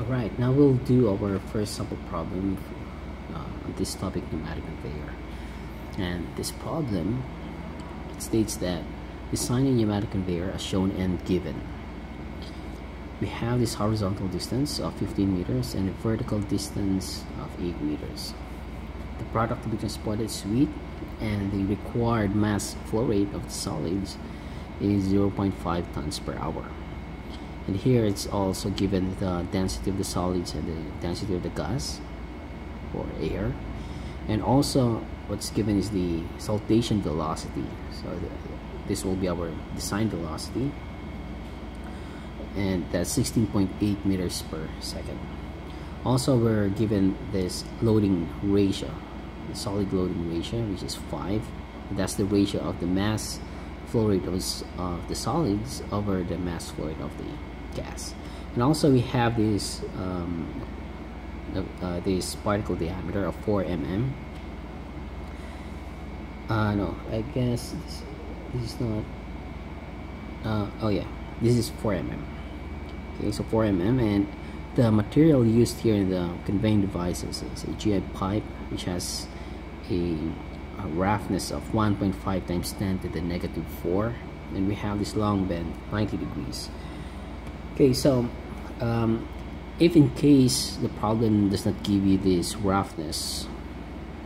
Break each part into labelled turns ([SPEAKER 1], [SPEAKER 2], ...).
[SPEAKER 1] Alright, now we'll do our first sample problem uh, on this topic, pneumatic conveyor. And this problem it states that design a pneumatic conveyor as shown and given. We have this horizontal distance of 15 meters and a vertical distance of 8 meters. The product to be transported is wheat and the required mass flow rate of the solids is 0.5 tons per hour and here it's also given the density of the solids and the density of the gas or air. And also what's given is the saltation velocity. So the, this will be our design velocity. And that's 16.8 meters per second. Also we're given this loading ratio the solid loading ratio which is 5 that's the ratio of the mass flow rate of, the solids over the mass flow rate of the gas. And also we have this um, uh, this particle diameter of 4 mm uh, no I guess this, this is not uh, oh yeah this is 4 mm okay so 4 mm and the material used here in the conveying devices is a GI pipe which has a, a roughness of 1.5 times 10 to the negative 4 and we have this long bend 90 degrees. Okay so um, if in case the problem does not give you this roughness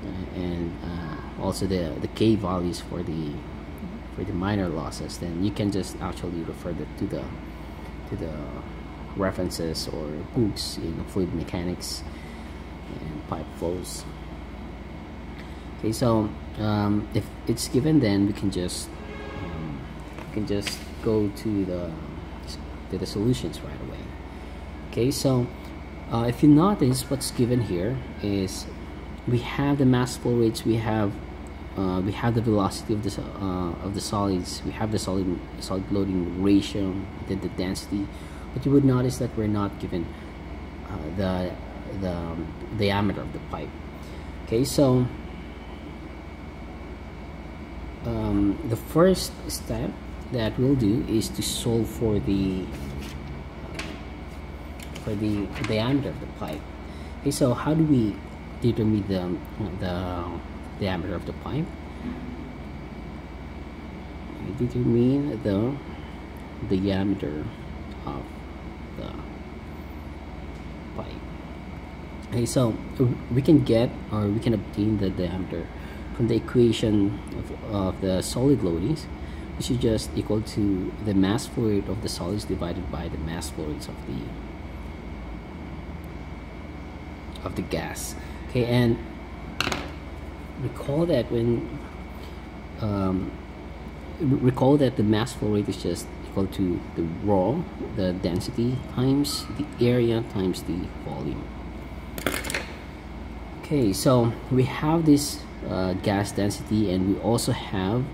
[SPEAKER 1] uh, and uh, also the the k values for the for the minor losses then you can just actually refer the, to the to the references or books in fluid mechanics and pipe flows. Okay so um, if it's given then we can just um, we can just go to the to the solutions right away. Okay so uh, if you notice what's given here is we have the mass flow rates we have uh, we have the velocity of the uh, of the solids we have the solid solid loading ratio then the density but you would notice that we're not given uh, the the um, diameter of the pipe. Okay so um, the first step that we'll do is to solve for the for the diameter of the pipe. Okay so how do we determine the the diameter of the pipe? Determine the diameter of the pipe. Okay so we can get or we can obtain the diameter from the equation of, of the solid loadings which is just equal to the mass flow rate of the solids divided by the mass flow rates of the of the gas. Okay and recall that when um, recall that the mass flow rate is just equal to the rho the density times the area times the volume. Okay so we have this gas density and we also have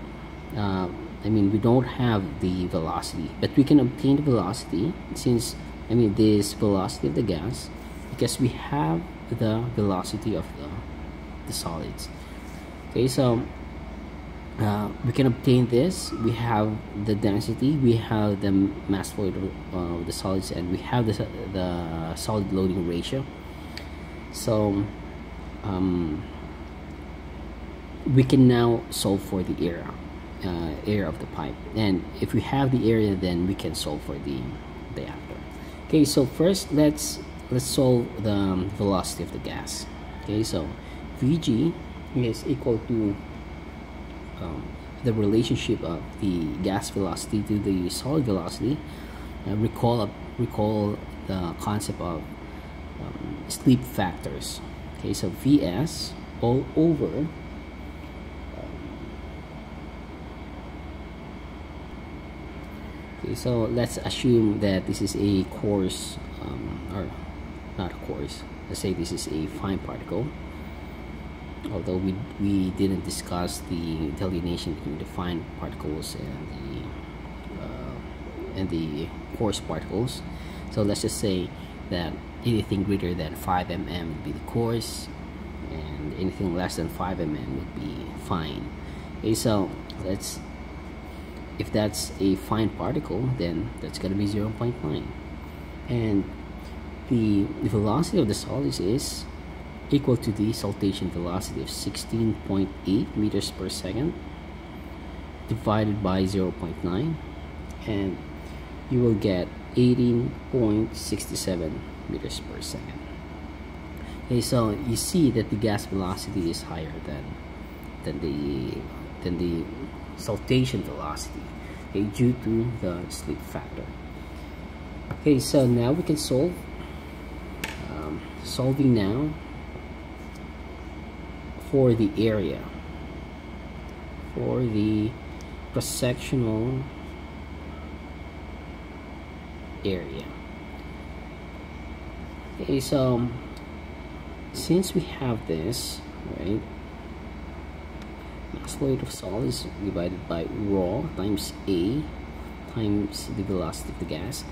[SPEAKER 1] uh, I mean we don't have the velocity but we can obtain the velocity since I mean this velocity of the gas because we have the velocity of the, the solids. Okay so uh, we can obtain this. We have the density. We have the mass flow of uh, the solids and we have the, the solid loading ratio. So um, we can now solve for the area uh, area of the pipe. And if we have the area then we can solve for the diameter okay so first let's let's solve the um, velocity of the gas. Okay so Vg is equal to um, the relationship of the gas velocity to the solid velocity. Uh, recall recall the concept of um, slip factors. Okay so Vs all over so let's assume that this is a coarse um, or not a coarse let's say this is a fine particle. Although we, we didn't discuss the delineation between the fine particles and the uh, and the coarse particles. So let's just say that anything greater than 5 mm would be the coarse and anything less than 5 mm would be fine. Okay so let's if that's a fine particle then that's gonna be 0.9 and the velocity of the solids is equal to the saltation velocity of 16.8 meters per second divided by 0.9 and you will get 18.67 meters per second. Okay so you see that the gas velocity is higher than than the than the saltation velocity okay, due to the slip factor. Okay so now we can solve um, solving now for the area for the cross-sectional area. Okay so since we have this right flow rate of solids divided by rho times a times the velocity of the gas.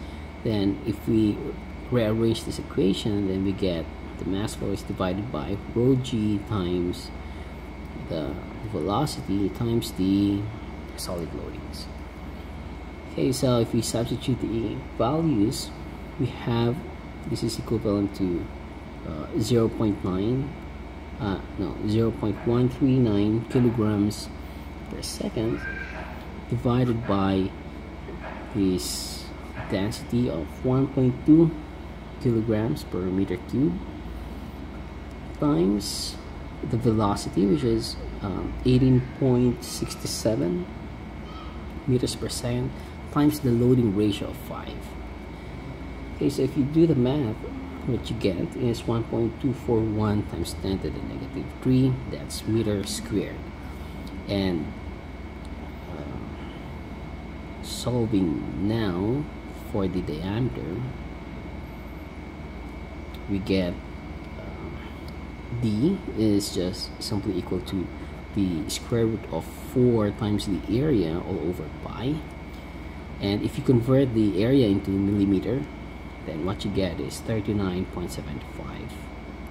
[SPEAKER 1] Then if we rearrange this equation then we get the mass flow is divided by rho g times the velocity times the solid loadings. Okay so if we substitute the values we have this is equivalent to uh, 0.9 uh, no 0.139 kilograms per second divided by this density of 1.2 kilograms per meter cube times the velocity which is um, 18.67 meters per second times the loading ratio of 5 okay so if you do the math what you get is 1.241 times 10 to the negative 3 that's meter squared. And uh, solving now for the diameter we get d is just simply equal to the square root of 4 times the area all over pi. And if you convert the area into millimeter then what you get is 39.75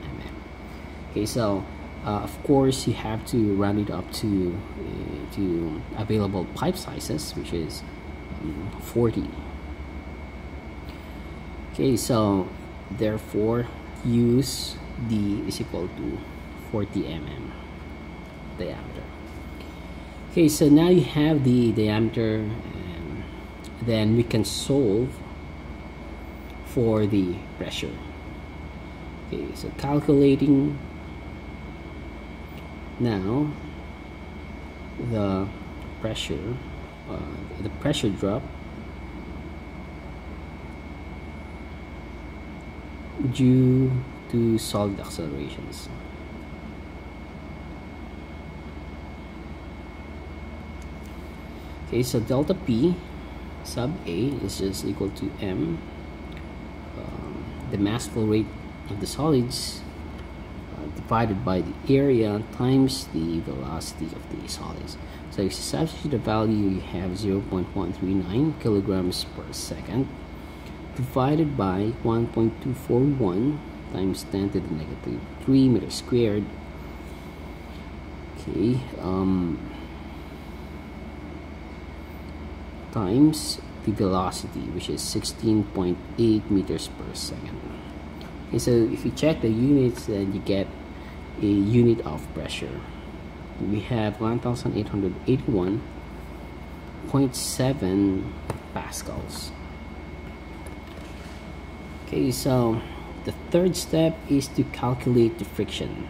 [SPEAKER 1] mm okay so uh, of course you have to round it up to uh, to available pipe sizes which is um, 40 okay so therefore use d is equal to 40 mm diameter. Okay so now you have the diameter um, then we can solve for the pressure okay so calculating now the pressure uh, the pressure drop due to solid accelerations. Okay, so delta P sub A is just equal to M, the mass flow rate of the solids uh, divided by the area times the velocity of the solids. So if you substitute the value, you have 0.139 kilograms per second divided by 1.241 times 10 to the negative 3 meters squared okay um, times the velocity which is 16.8 meters per second. Okay so if you check the units then you get a unit of pressure. We have 1881.7 pascals. Okay so the third step is to calculate the friction.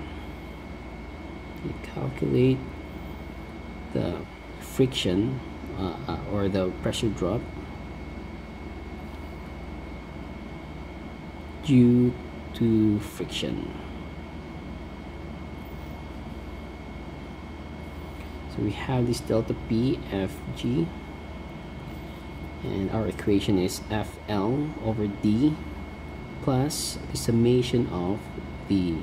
[SPEAKER 1] You calculate the friction uh, uh, or the pressure drop due to friction. So we have this delta P F G. And our equation is FL over D plus the summation of the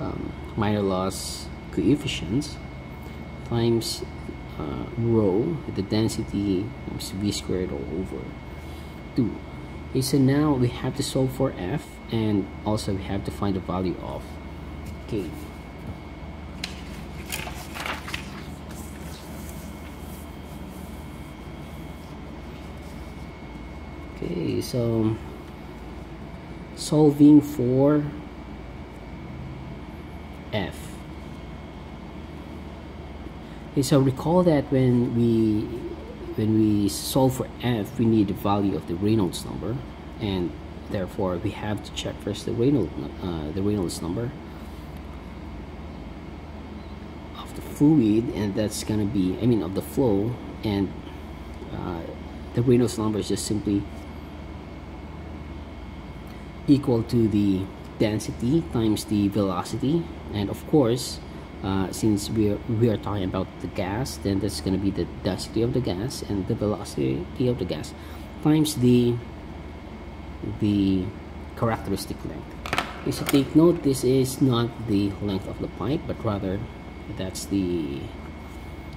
[SPEAKER 1] um, minor loss coefficients times uh, rho the density times v squared all over 2 okay so now we have to solve for f and also we have to find the value of k okay so solving for f. Okay so recall that when we when we solve for f we need the value of the Reynolds number and therefore we have to check first the Reynolds uh, the Reynolds number of the fluid and that's gonna be I mean of the flow and uh, the Reynolds number is just simply equal to the density times the velocity. And of course uh, since we are, we are talking about the gas then that's going to be the density of the gas and the velocity of the gas times the the characteristic length. Okay, so take note this is not the length of the pipe but rather that's the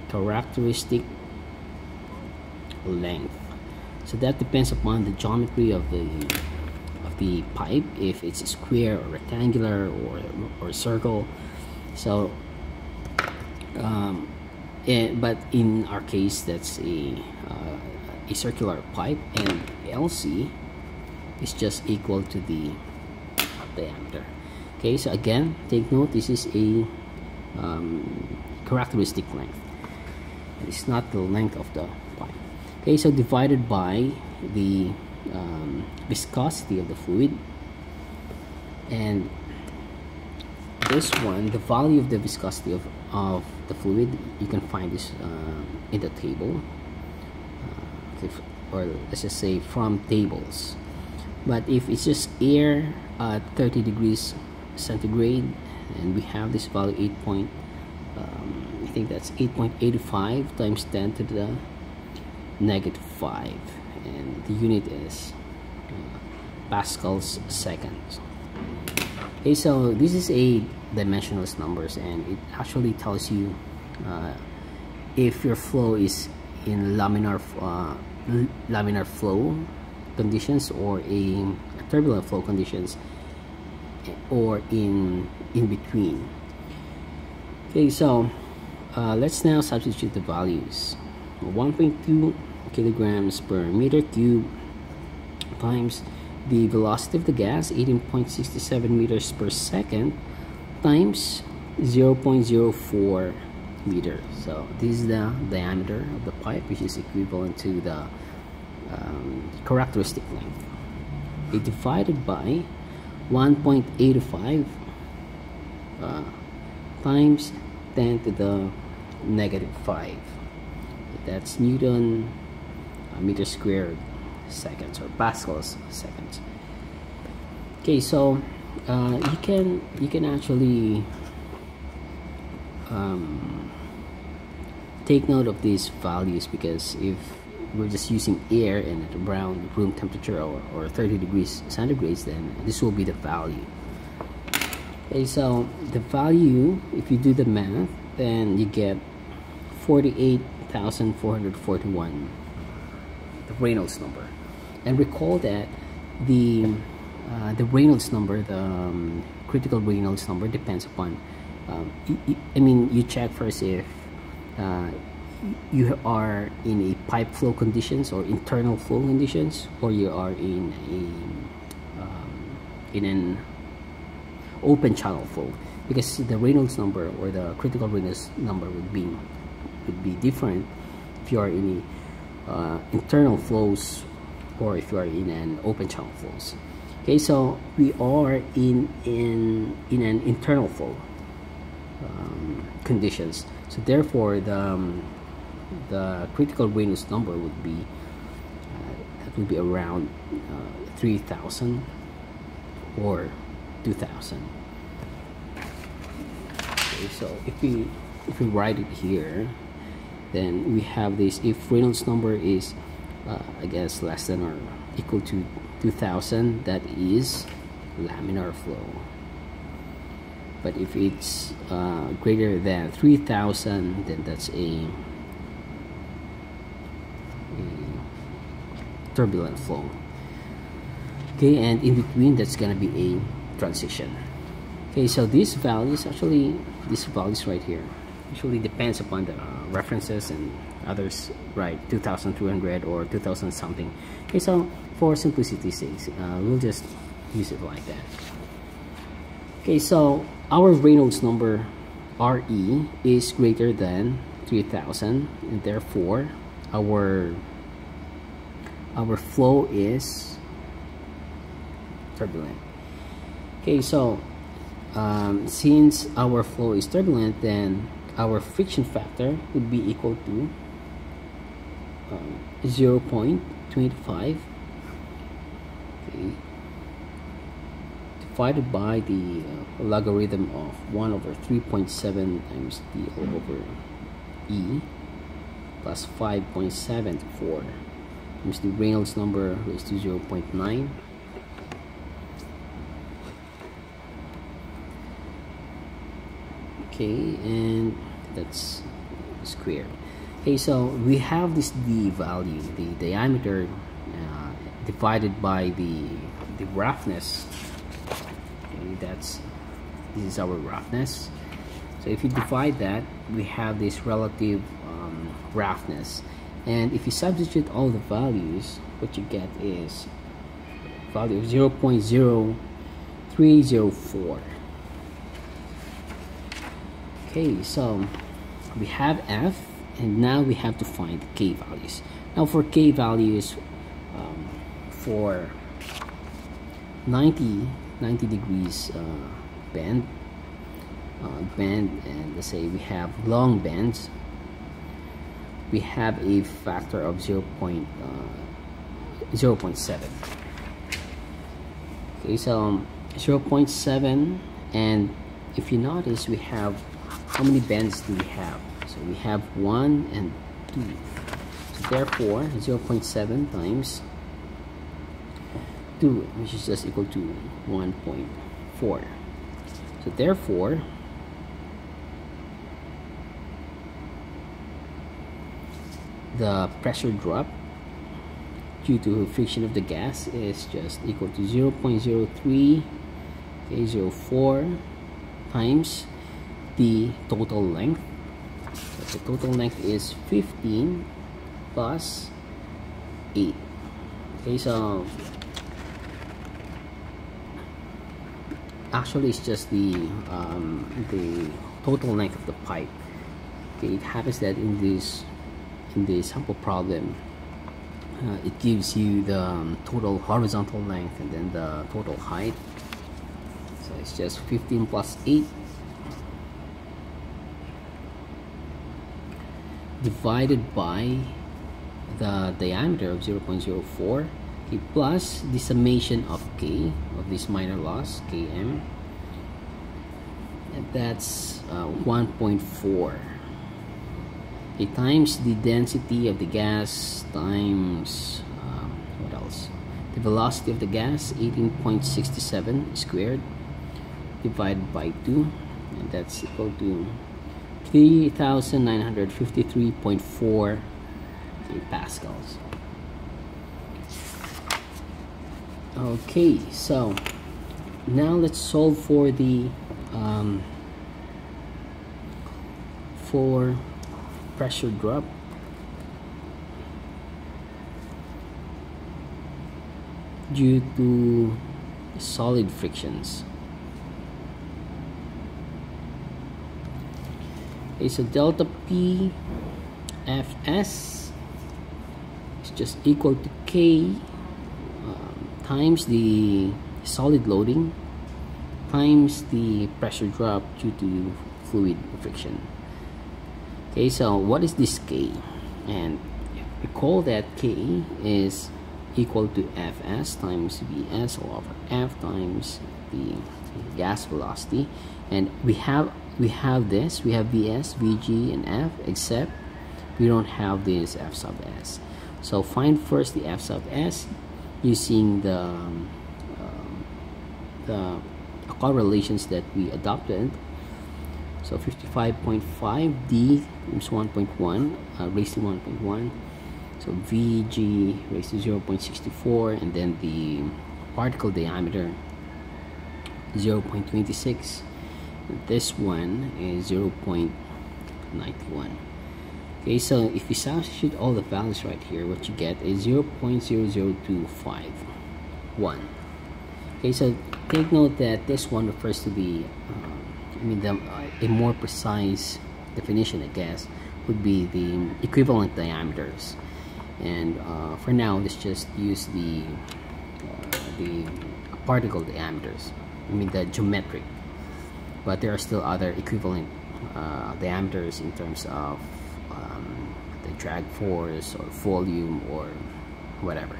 [SPEAKER 1] characteristic length. So that depends upon the geometry of the of the pipe if it's square or rectangular or, or circle. So um, and, but in our case that's a uh, a circular pipe and LC is just equal to the diameter okay so again take note this is a um, characteristic length. It's not the length of the pipe okay so divided by the um, viscosity of the fluid. And this one the value of the viscosity of, of the fluid you can find this uh, in the table. Uh, or let's just say from tables but if it's just air at 30 degrees centigrade and we have this value 8 point um, I think that's 8.85 times 10 to the negative 5 and the unit is uh, pascals seconds okay so this is a dimensionless numbers and it actually tells you uh, if your flow is in laminar uh, laminar flow conditions or in turbulent flow conditions or in in between. Okay so uh, let's now substitute the values. 1.2 kilograms per meter cube times the velocity of the gas 18.67 meters per second times 0.04 meter so this is the diameter of the pipe which is equivalent to the um, characteristic length it divided by 1.85 uh, times 10 to the negative 5 that's Newton uh, meter squared seconds or pascals seconds. Okay so uh, you can you can actually um, take note of these values because if we're just using air and at around room temperature or, or 30 degrees centigrade then this will be the value. Okay so the value if you do the math then you get 48,441 the Reynolds number. And recall that the uh, the Reynolds number the um, critical Reynolds number depends upon um, I mean you check first if uh, you are in a pipe flow conditions or internal flow conditions or you are in a um, in an open channel flow? Because the Reynolds number or the critical Reynolds number would be would be different if you are in a, uh, internal flows or if you are in an open channel flows. Okay so we are in in in an internal flow um, conditions. So therefore the um, the critical Reynolds number would be uh, would be around uh, 3000 or 2000 okay so if we if we write it here then we have this if Reynolds number is uh, I guess less than or equal to 2000 that is laminar flow. But if it's uh, greater than 3000 then that's a, turbulent flow okay and in between that's gonna be a transition. Okay so these values actually these values right here usually depends upon the uh, references and others right? 2300 or 2000 something. Okay so for simplicity's sake uh, we'll just use it like that. Okay so our Reynolds number RE is greater than 3000 and therefore our our flow is turbulent. Okay so um, since our flow is turbulent then our friction factor would be equal to um, 0 0.25 okay, divided by the uh, logarithm of 1 over 3.7 times d over e plus 5.74 times the Reynolds number is to 0 0.9 okay and that's square okay so we have this d value the diameter uh, divided by the the roughness. Okay that's this is our roughness. So if you divide that we have this relative um, roughness and if you substitute all the values what you get is value of 0 0.0304 okay so we have f and now we have to find k values. Now for k values um, for 90 90 degrees uh, bend uh, bend and let's say we have long bends we have a factor of 0. Point, uh, 0 0.7 okay so um, 0 0.7 and if you notice we have how many bends do we have? So we have one and two. So therefore 0 0.7 times 2 which is just equal to 1.4 so therefore the pressure drop due to friction of the gas is just equal to 0 0.03 okay, 04 times the total length. So the total length is 15 plus 8 okay so actually it's just the um, the total length of the pipe. Okay it happens that in this in the sample problem uh, it gives you the um, total horizontal length and then the total height. So it's just 15 plus 8 divided by the diameter of 0.04 okay, plus the summation of k of this minor loss km and that's uh, 1.4 times the density of the gas times um, what else? The velocity of the gas 18.67 squared divided by 2 and that's equal to 3953.4 pascals. Okay so now let's solve for the um, for pressure drop. Due to solid frictions. Okay so delta p fs is just equal to k um, times the solid loading times the pressure drop due to fluid friction okay so what is this k? And recall that k is equal to fs times vs over f times the gas velocity. And we have we have this we have vs vg and f except we don't have this f sub s. So find first the f sub s using the um, the correlations that we adopted so 55.5 d is 1.1 uh, raised to 1.1 so vg raised to 0.64 and then the particle diameter 0.26 this one is 0.91 okay so if you substitute all the values right here what you get is 0.00251 okay so take note that this one refers to the um, I mean the, uh, a more precise definition I guess would be the equivalent diameters. And uh, for now let's just use the uh, the particle diameters. I mean the geometric. But there are still other equivalent uh, diameters in terms of um, the drag force or volume or whatever.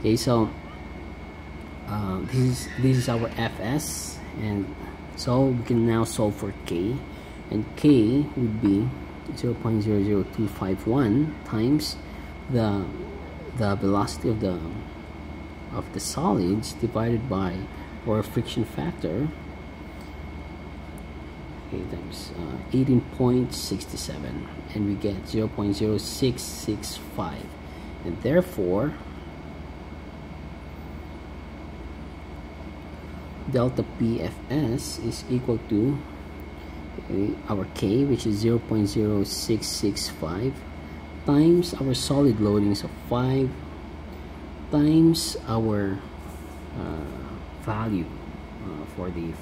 [SPEAKER 1] Okay so uh, this is this is our fs and so we can now solve for k and k would be 0 0.00251 times the the velocity of the of the solids divided by or friction factor okay times uh, 18.67 and we get 0 0.0665 and therefore delta PFS is equal to our K which is 0 0.0665 times our solid loadings of 5 times our uh, value uh, for the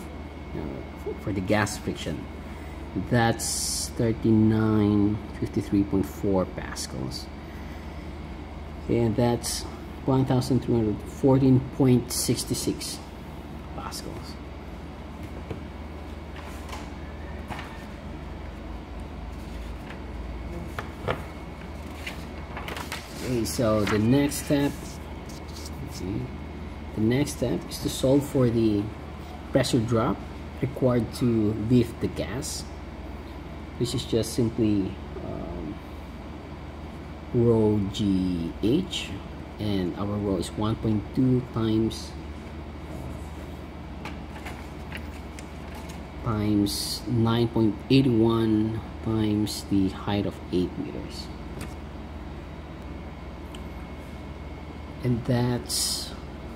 [SPEAKER 1] uh, for the gas friction. That's 3953.4 pascals. And that's 1314.66 pascals okay so the next step see. The next step is to solve for the pressure drop required to lift the gas. Which is just simply um, rho gh and our rho is 1.2 times times 9.81 times the height of 8 meters. And that's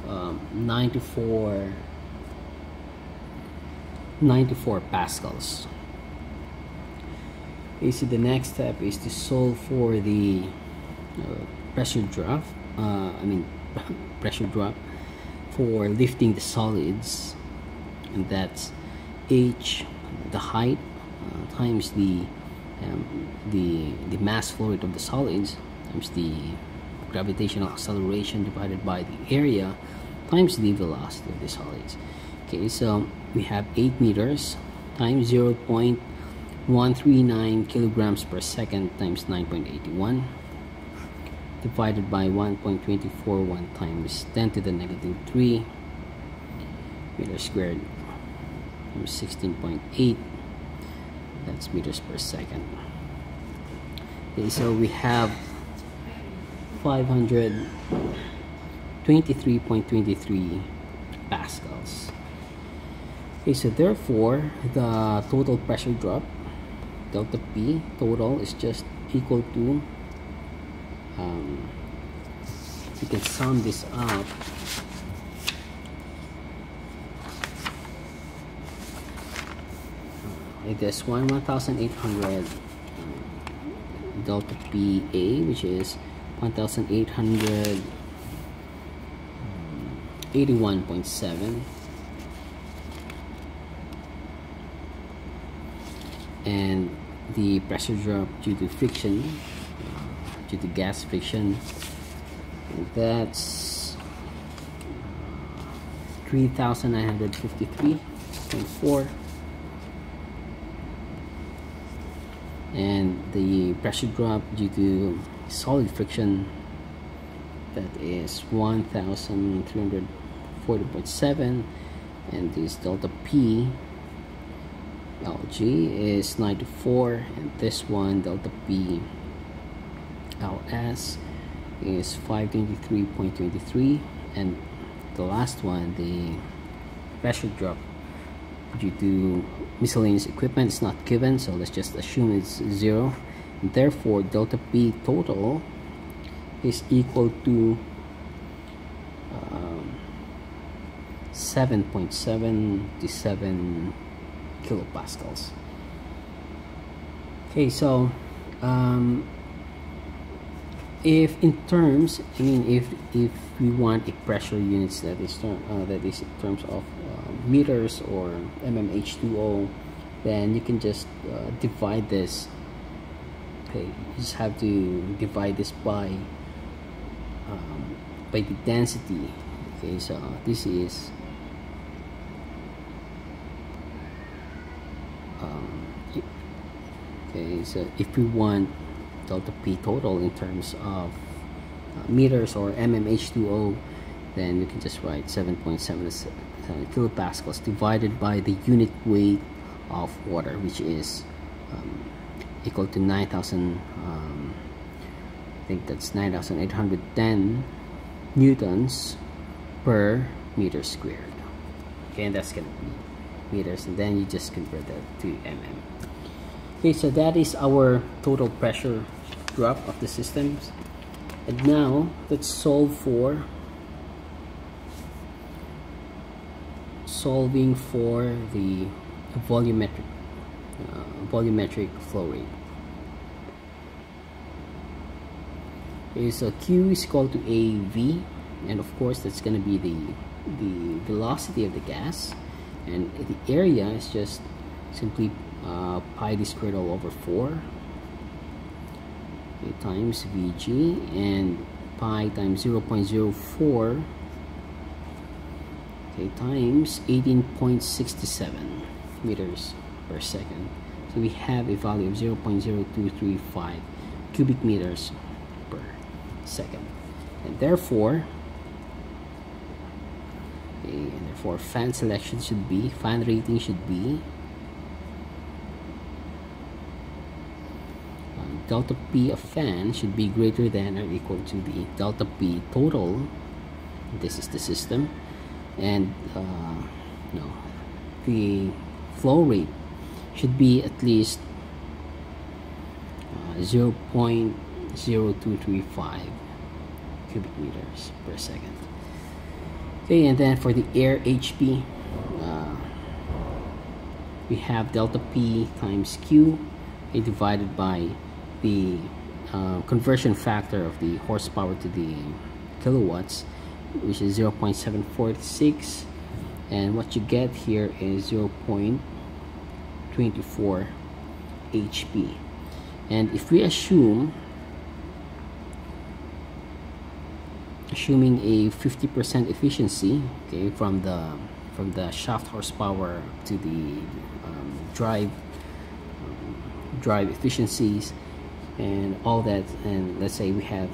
[SPEAKER 1] um, 94 94 pascals. You see the next step is to solve for the uh, pressure drop uh, I mean pressure drop for lifting the solids. And that's h the height uh, times the um, the the mass flow rate of the solids times the gravitational acceleration divided by the area times the velocity of the solids. Okay so we have 8 meters times 0 0.139 kilograms per second times 9.81 divided by 1.241 times 10 to the negative 3 meters squared 16.8 that's meters per second. Okay so we have 523.23 pascals. Okay so therefore the total pressure drop delta P total is just equal to um, you can sum this up it is 1 1800 delta PA which is 1881.7 and the pressure drop due to friction uh, due to gas friction that's 3953.4 and the pressure drop due to solid friction that is 1340.7 and this delta P LG is 94 and this one delta P LS is 523.23 and the last one the pressure drop due to miscellaneous equipment is not given so let's just assume it's zero. Therefore delta p total is equal to um, 7.77 kilopascals. Okay so um, if in terms I mean if if we want a pressure units that is term, uh, that is in terms of meters or mmH2O then you can just uh, divide this. Okay you just have to divide this by um, by the density. Okay so this is um, okay so if we want delta P total in terms of uh, meters or mmH2O then you can just write 7.77 kilopascals divided by the unit weight of water which is um, equal to 9,000 um, I think that's 9,810 newtons per meter squared. Okay and that's gonna be meters and then you just convert that to mm. Okay so that is our total pressure drop of the systems. And now let's solve for solving for the volumetric uh, volumetric flow rate. Okay so q is equal to av and of course that's going to be the the velocity of the gas. And the area is just simply uh, pi d squared all over 4 okay, times Vg and pi times 0 0.04 okay, times 18.67 meters per second. So we have a value of 0 0.0235 cubic meters per second. And therefore okay, and therefore fan selection should be fan rating should be um, delta P of fan should be greater than or equal to the delta P total. This is the system and uh, no. The flow rate should be at least uh, 0 0.0235 cubic meters per second. Okay and then for the air HP uh, we have delta P times Q divided by the uh, conversion factor of the horsepower to the kilowatts which is 0.746 and what you get here is 0.24 HP and if we assume assuming a 50% efficiency okay from the from the shaft horsepower to the um, drive um, drive efficiencies and all that and let's say we have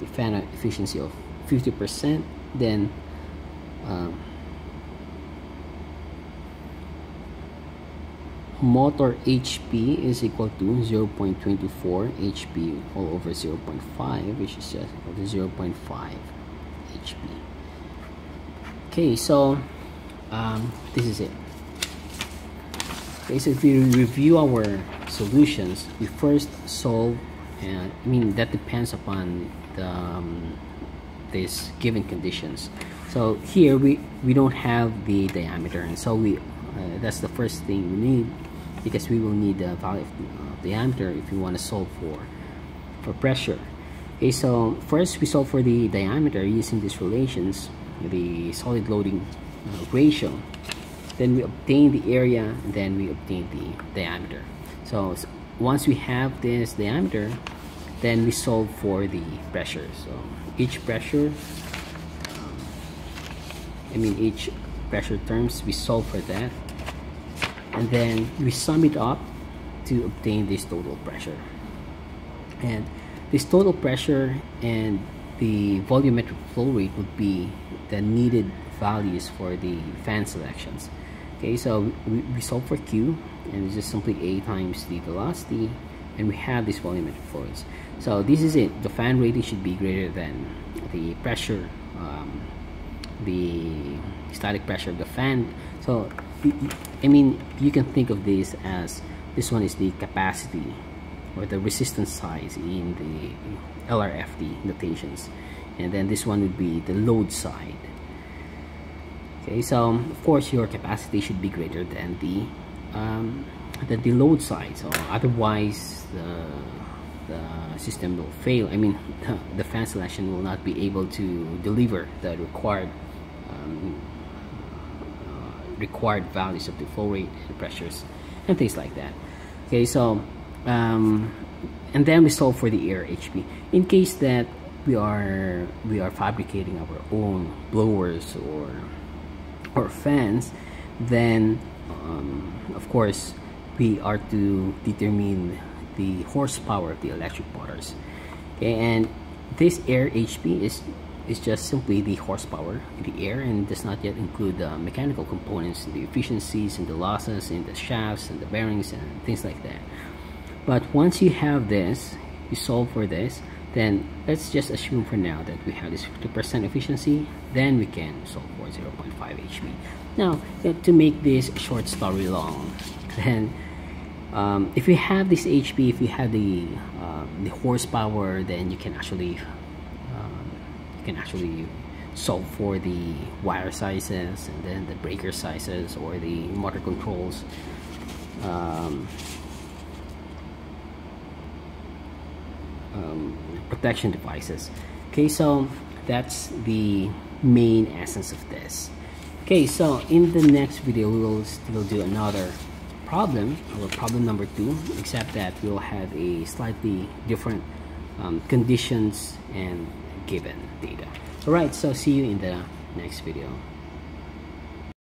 [SPEAKER 1] the fan efficiency of 50% then um, motor HP is equal to 0.24 HP all over 0.5 which is just equal to 0.5 HP okay so um, this is it. Okay so if we review our solutions we first solve and I mean that depends upon the um, these given conditions. So here we we don't have the diameter and so we uh, that's the first thing we need because we will need the value of the, uh, diameter if we want to solve for for pressure. Okay so first we solve for the diameter using these relations the solid loading uh, ratio. Then we obtain the area then we obtain the diameter. So once we have this diameter then we solve for the pressure. So each pressure um, I mean each pressure terms we solve for that. And then we sum it up to obtain this total pressure. And this total pressure and the volumetric flow rate would be the needed values for the fan selections. Okay so we, we solve for q and it's just simply a times the velocity and we have this volumetric flows so this is it. The fan rating should be greater than the pressure um, the static pressure of the fan. So I mean you can think of this as this one is the capacity or the resistance size in the LRFD notations and then this one would be the load side. Okay so of course your capacity should be greater than the um, the load side so otherwise uh, the system will fail. I mean the, the fan selection will not be able to deliver the required um, uh, required values of the flow rate and pressures and things like that. Okay so um, and then we solve for the air HP in case that we are we are fabricating our own blowers or or fans then um, of course we are to determine the horsepower of the electric motors. And this air HP is is just simply the horsepower in the air and does not yet include the mechanical components the efficiencies and the losses in the shafts and the bearings and things like that. But once you have this you solve for this then let's just assume for now that we have this 50% efficiency then we can solve for 0.5 HP now to make this short story long then um, if you have this HP if you have the uh, the horsepower then you can actually um, you can actually solve for the wire sizes and then the breaker sizes or the motor controls. Um, um, protection devices. Okay so that's the main essence of this. Okay so in the next video we will still do another problem or problem number two except that we'll have a slightly different um, conditions and given data. Alright so see you in the next video